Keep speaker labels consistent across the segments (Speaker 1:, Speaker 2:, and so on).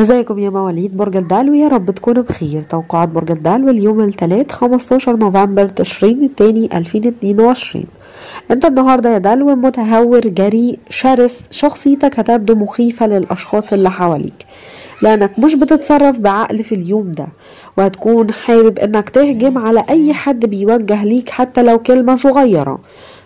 Speaker 1: ازيكم يا مواليد برج الدلو يا رب تكونوا بخير. توقعات برج الدلو اليوم الثلاث 15 نوفمبر تشرين الثاني 2022 انت النهارده يا دلو متهور جريء شرس شخصيتك هتبدو مخيفة للأشخاص اللي حواليك. لأنك مش بتتصرف بعقل في اليوم ده. وهتكون حابب إنك تهجم على أي حد بيوجه ليك حتى لو كلمة صغيرة.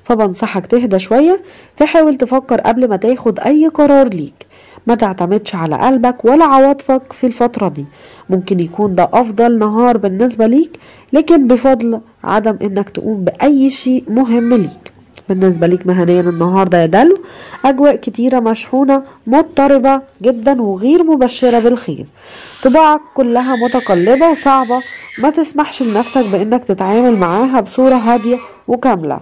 Speaker 1: فبنصحك تهدى شوية تحاول تفكر قبل ما تاخد أي قرار ليك. ما تعتمدش على قلبك ولا عواطفك في الفترة دي. ممكن يكون ده أفضل نهار بالنسبة ليك لكن بفضل عدم إنك تقوم بأي شيء مهم ليك. بالنسبة ليك مهنيا النهاردة يا دلو أجواء كتيرة مشحونة مضطربة جدا وغير مبشرة بالخير. طباعك كلها متقلبة وصعبة. ما تسمحش لنفسك بإنك تتعامل معاها بصورة هادية وكاملة.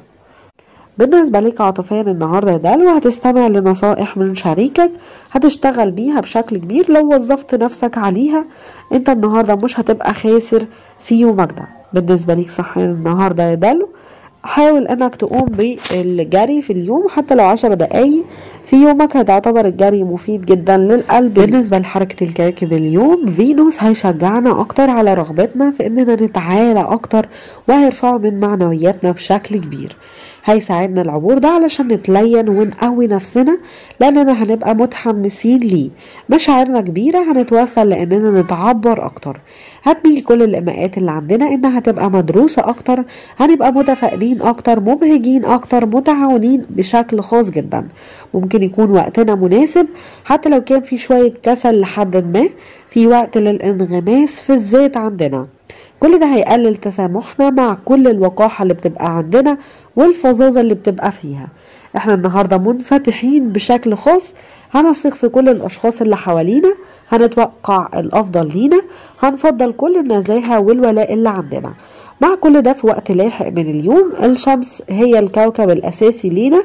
Speaker 1: بالنسبة ليك عاطفيا النهاردة يا دلو هتستمع لنصائح من شريكك هتشتغل بيها بشكل كبير لو وظفت نفسك عليها. انت النهاردة مش هتبقى خاسر في يومك ده. بالنسبة ليك صحيا النهاردة يا دلو حاول انك تقوم بالجري في اليوم حتى لو عشر دقايق. في يومك هتعتبر الجري مفيد جدا للقلب. بالنسبة لحركة الكواكب اليوم فينوس هيشجعنا أكتر على رغبتنا في إننا نتعالى أكتر وهيرفعوا من معنوياتنا بشكل كبير. هيساعدنا العبور ده علشان نتلين ونقوي نفسنا لأننا هنبقى متحمسين ليه. مشاعرنا كبيرة هنتوصل لإننا نتعبر أكتر. هتميل كل الإيماءات اللي عندنا إنها تبقى مدروسة أكتر. هنبقى متفائلين أكتر مبهجين أكتر متعاونين بشكل خاص جدا. ممكن يكون وقتنا مناسب حتى لو كان في شوية كسل لحد ما في وقت للانغماس في الذات عندنا. كل ده هيقلل تسامحنا مع كل الوقاحة اللي بتبقى عندنا والفظاظة اللي بتبقى فيها. إحنا النهاردة منفتحين بشكل خاص هنثق في كل الأشخاص اللي حوالينا هنتوقع الأفضل لينا هنفضل كل النزاهة والولاء اللي عندنا. مع كل ده في وقت لاحق من اليوم الشمس هي الكوكب الأساسي لينا.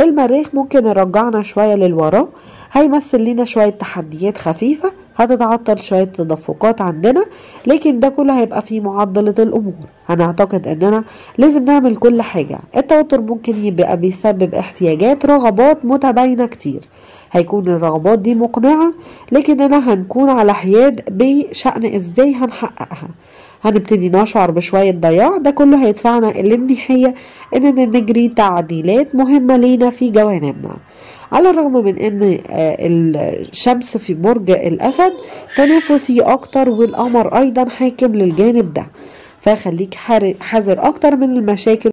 Speaker 1: المريخ ممكن يرجعنا شوية للوراء هيمثل لنا شوية تحديات خفيفة هتتعطل شوية تدفقات عندنا لكن ده كله هيبقى في معضلة الأمور. هنعتقد أننا لازم نعمل كل حاجة. التوتر ممكن يبقى بيسبب احتياجات رغبات متباينة كتير. هيكون الرغبات دي مقنعة لكننا هنكون على حياد بشأن إزاي هنحققها. هنبتدي نشعر بشوية ضياع ده كله هيدفعنا للنهاية اننا نجري تعديلات مهمة لينا في جوانبنا. على الرغم من إن الشمس في برج الأسد تنافسي أكتر والقمر أيضا حاكم للجانب ده. فخليك حذر أكتر من المشاكل